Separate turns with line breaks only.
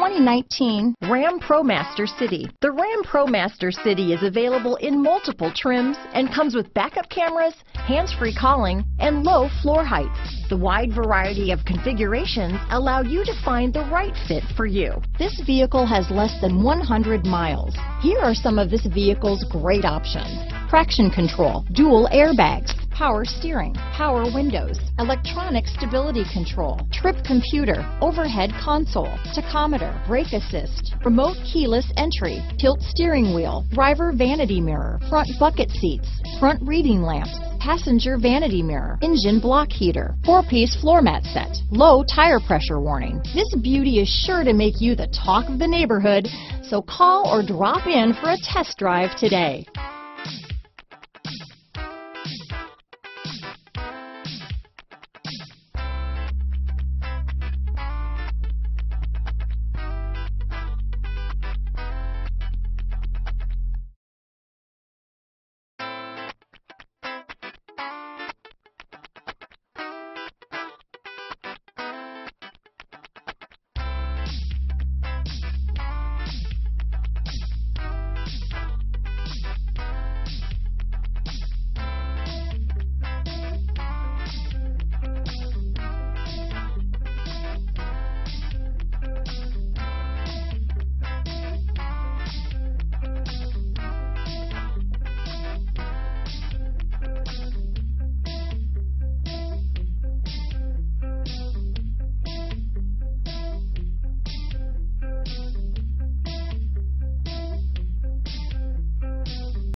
2019 Ram ProMaster City. The Ram ProMaster City is available in multiple trims and comes with backup cameras, hands-free calling, and low floor heights. The wide variety of configurations allow you to find the right fit for you. This vehicle has less than 100 miles. Here are some of this vehicle's great options. Traction control, dual airbags, power steering, power windows, electronic stability control, trip computer, overhead console, tachometer, brake assist, remote keyless entry, tilt steering wheel, driver vanity mirror, front bucket seats, front reading lamps, passenger vanity mirror, engine block heater, four-piece floor mat set, low tire pressure warning. This beauty is sure to make you the talk of the neighborhood, so call or drop in for a test drive today.